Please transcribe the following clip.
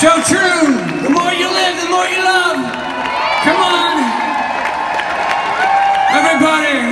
So true. The more you live, the more you love. Come on. Everybody.